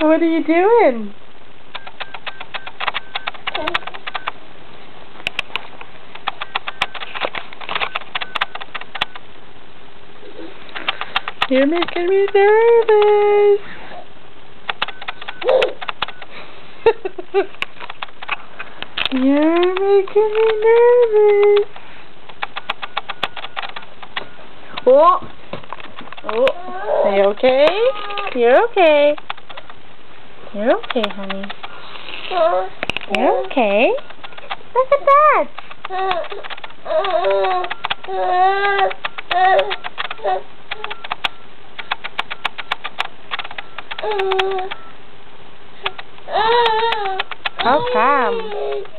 what are you doing? You're making me nervous. You're making me nervous. Oh. Oh. Are you okay? You're okay. You're okay, honey. You're okay. Look at that. Oh, How come?